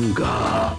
Cowabunga.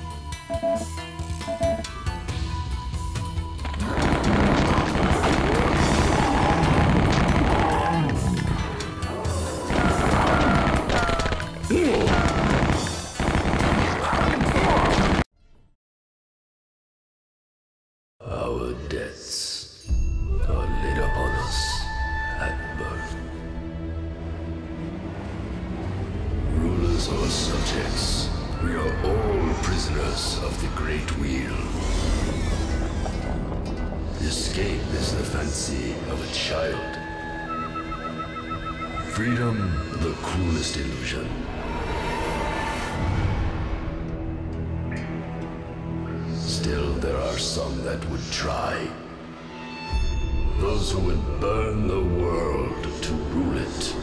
Of a child. Freedom, the cruelest illusion. Still, there are some that would try. Those who would burn the world to rule it.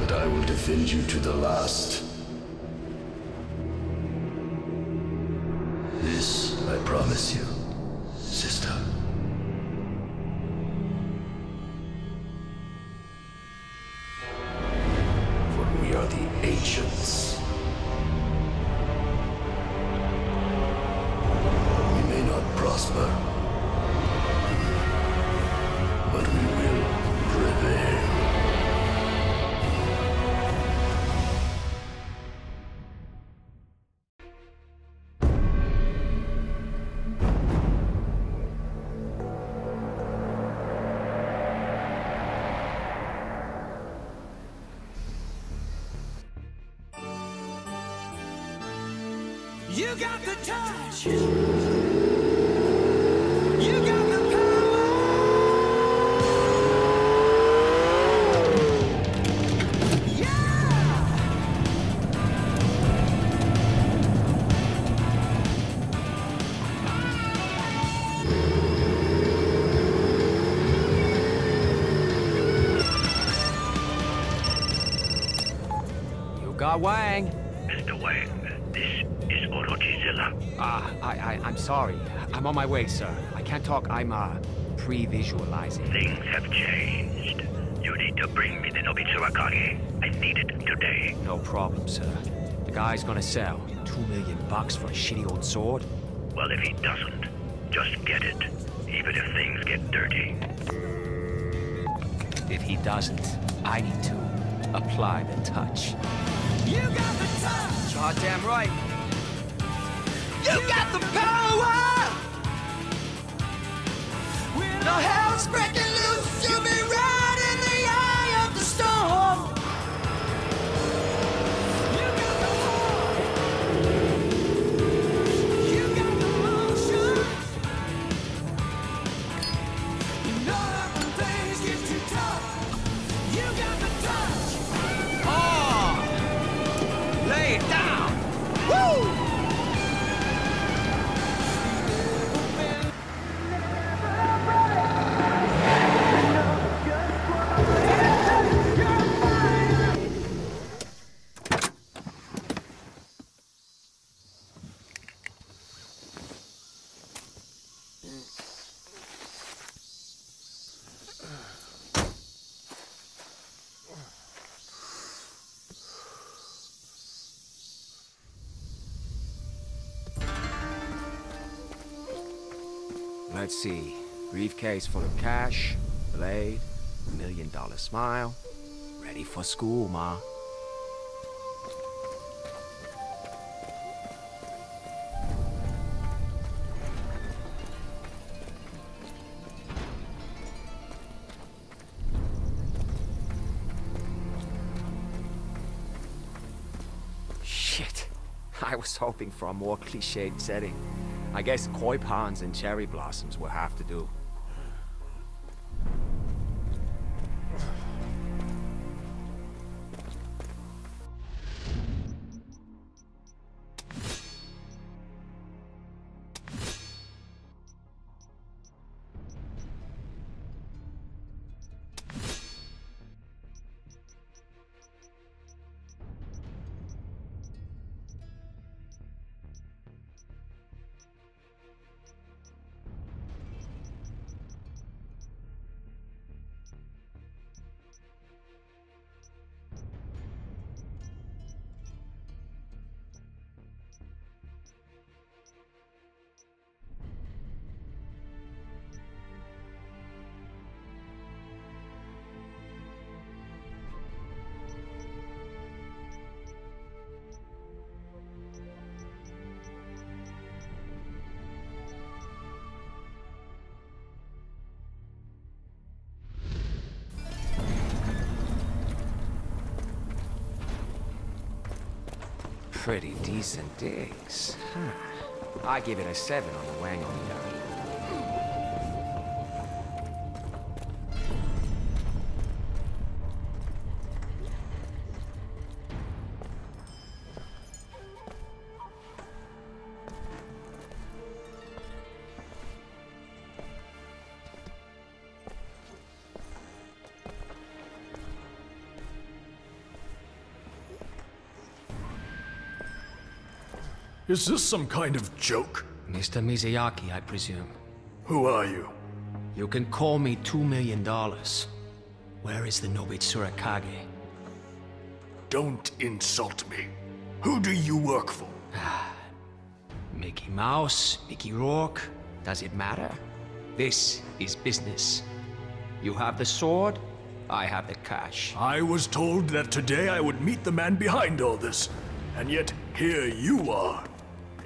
But I will defend you to the last. Got the touch. You got the power. Yeah. Got Wang. Mr. Wang, this is Orochizilla. Ah, I, I, I'm sorry. I'm on my way, sir. I can't talk. I'm, uh, pre-visualizing. Things have changed. You need to bring me the Nobitsura Kage. I need it today. No problem, sir. The guy's gonna sell two million bucks for a shitty old sword. Well, if he doesn't, just get it. Even if things get dirty. If he doesn't, I need to apply the touch. You got the touch. Goddamn right. You got the Let's see. Briefcase full of cash, blade, million dollar smile. Ready for school, Ma. Shit. I was hoping for a more cliched setting. I guess koi ponds and cherry blossoms will have to do. Pretty decent digs. Huh. I give it a seven on the Wang Yaki. Is this some kind of joke? Mr. Mizuyaki, I presume. Who are you? You can call me two million dollars. Where is the Nobitsura Kage? Don't insult me. Who do you work for? Mickey Mouse, Mickey Rourke, does it matter? This is business. You have the sword, I have the cash. I was told that today I would meet the man behind all this. And yet, here you are.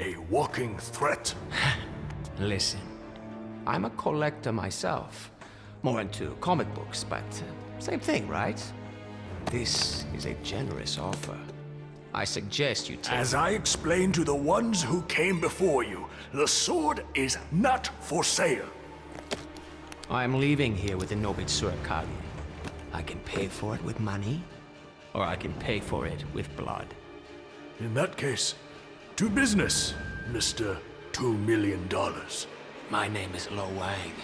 A walking threat. Listen, I'm a collector myself. More into comic books, but uh, same thing, right? This is a generous offer. I suggest you take As I explained to the ones who came before you, the sword is not for sale. I'm leaving here with the Nobitsura Kage. I can pay for it with money, or I can pay for it with blood. In that case, to business, Mr. Two Million Dollars. My name is Lo Wang.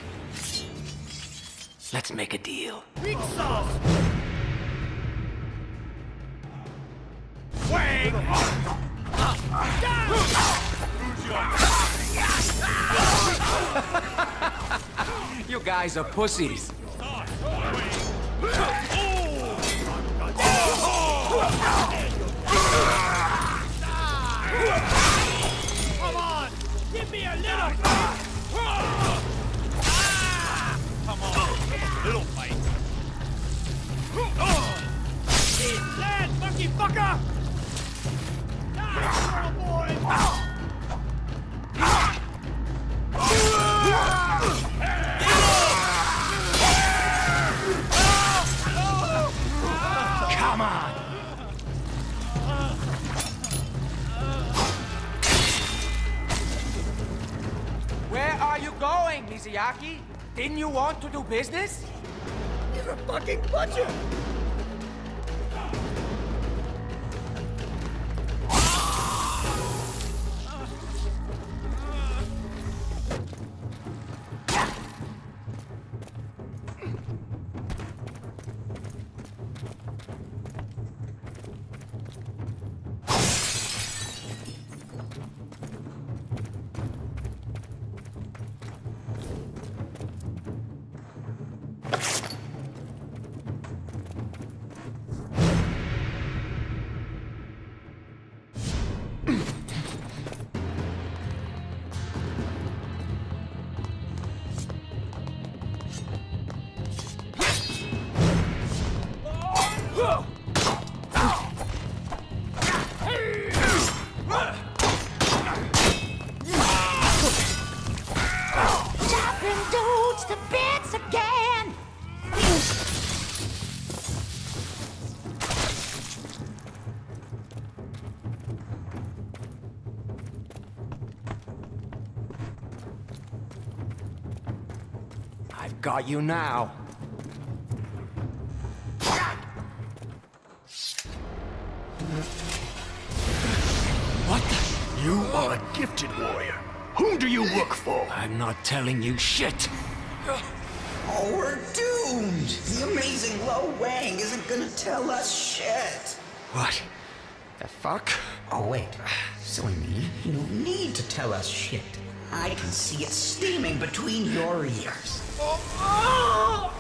Let's make a deal. Wang! You guys are pussies. Come on! Give me a little fight! Ah, come on! Little fight! Eat land, monkey fucker! Come on! Didn't you want to do business? You're a fucking butcher! Got you now. What the? You are a gifted warrior. Whom do you work for? I'm not telling you shit. Oh, we're doomed! The amazing Lo Wang isn't gonna tell us shit! What? The fuck? Oh, wait. Silly me. You don't need to tell us shit. I can see it steaming between your ears. Oh,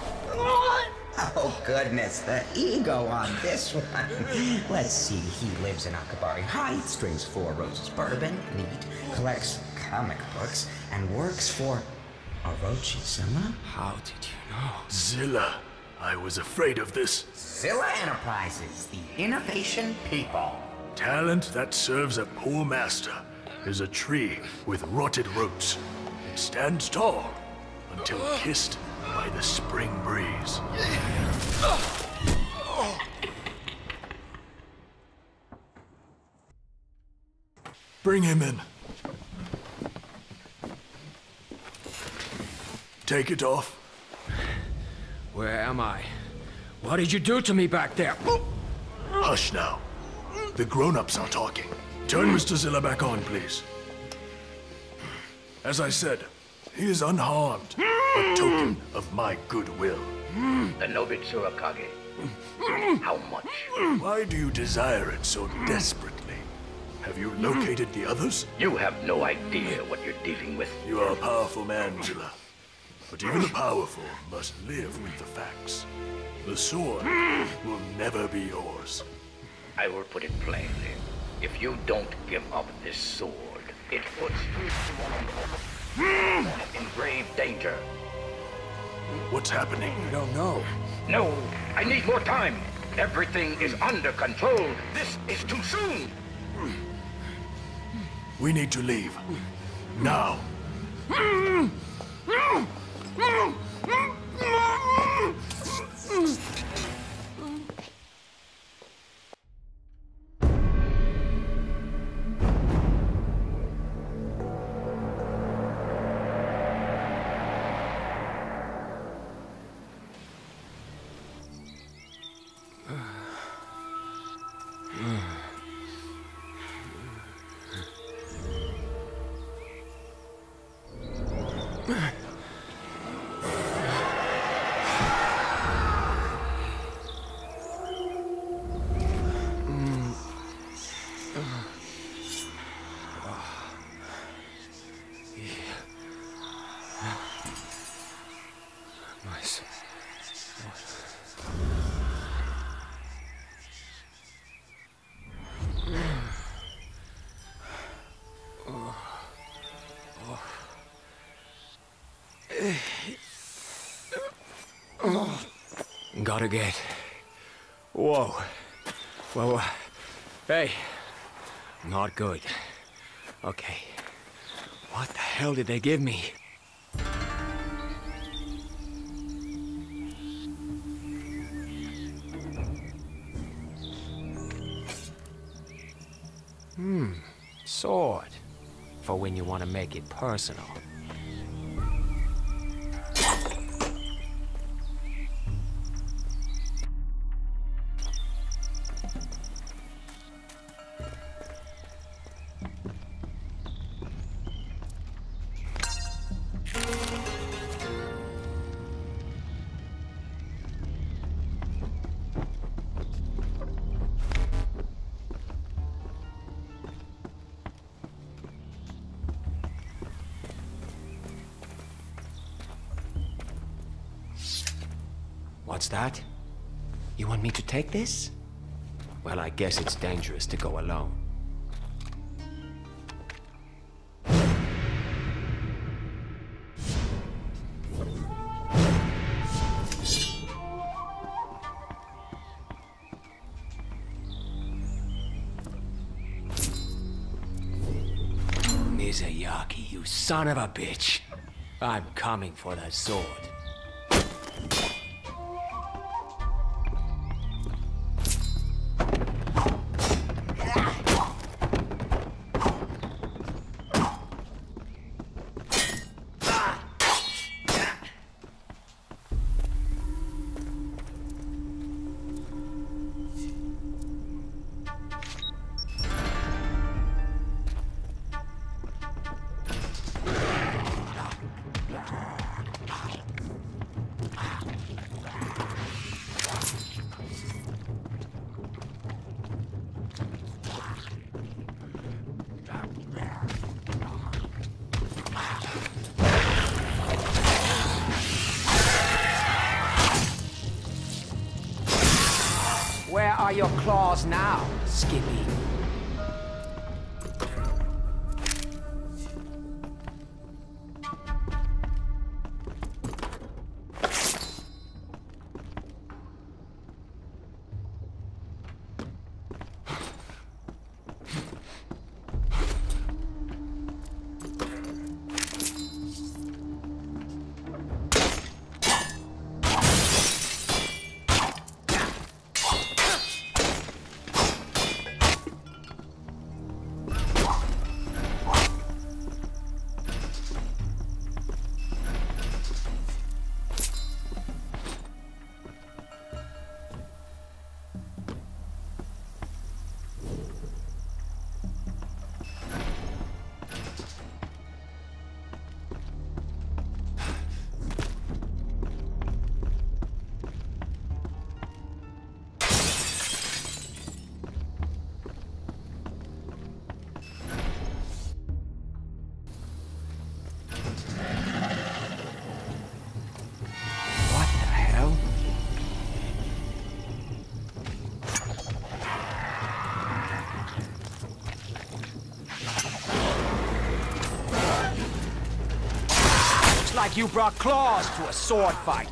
goodness, the ego on this one. Let's see, he lives in Akabari Heights, drinks four roses bourbon, neat, collects comic books, and works for Orochi-sama? How did you know? Zilla. I was afraid of this. Zilla Enterprises, the innovation people. Talent that serves a poor master is a tree with rotted roots. It stands tall until kissed by the spring breeze. Bring him in. Take it off. Where am I? What did you do to me back there? Hush now. The grown-ups are talking. Turn Mr. Zilla back on, please. As I said, he is unharmed. A token of my goodwill. The Akage. How much? Why do you desire it so desperately? Have you located the others? You have no idea what you're dealing with. You are a powerful man, Zilla. But even the powerful must live with the facts. The sword will never be yours. I will put it plainly. If you don't give up this sword, it puts you in grave danger. What's happening? I don't know. No, I need more time. Everything is under control. This is too soon. We need to leave. Now. Gotta get. Whoa. Whoa. whoa. Hey. Not good. Okay. What the hell did they give me? Hmm. Sword. For when you want to make it personal. That? You want me to take this? Well, I guess it's dangerous to go alone. Mizuyaki, you son of a bitch. I'm coming for that sword. Claws now, Skippy? Like you brought claws to a sword fight.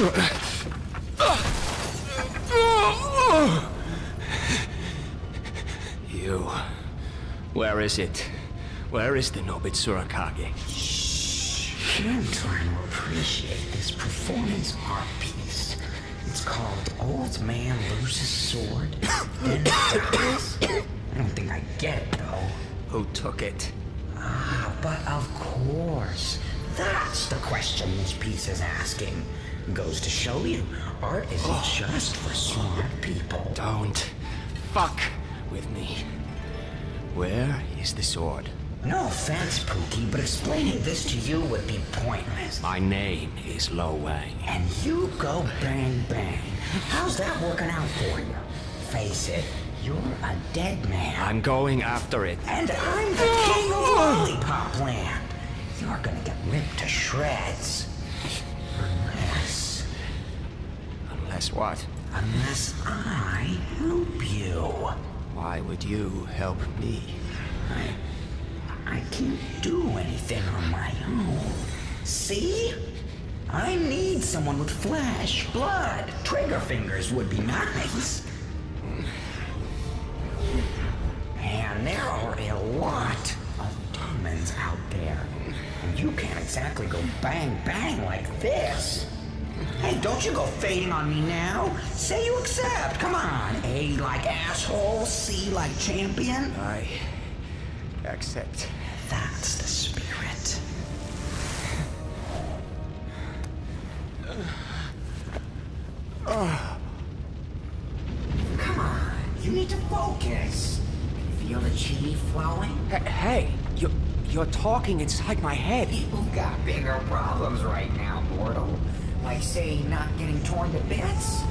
You. Where is it? Where is the Nobitsura Kage? I'm trying to appreciate this performance art piece. It's called Old Man Loses Sword, Then Dies. I don't think I get it, though. Who took it? Ah, but of course. That's the question this piece is asking. Goes to show you, art isn't oh. just for smart people. Don't fuck with me. Where is the sword? No offense, Pookie, but explaining this to you would be pointless. My name is Lo Wang. And you go bang bang. How's that working out for you? Face it, you're a dead man. I'm going after it. And I'm the king of Lollipop Land. You're gonna get ripped to shreds. Unless. Unless what? Unless I help you. Why would you help me? I. I can't do anything on my own. See? I need someone with flesh, blood. Trigger fingers would be nice. And there are a lot of demons out there. And you can't exactly go bang bang like this. Hey, don't you go fading on me now. Say you accept. Come on. A like asshole, C like champion. I accept. That's the spirit. Come on, you need to focus. Can you feel the chi flowing? Hey, hey, you, you're talking inside my head. You've got bigger problems right now, mortal. Like, say, not getting torn to bits?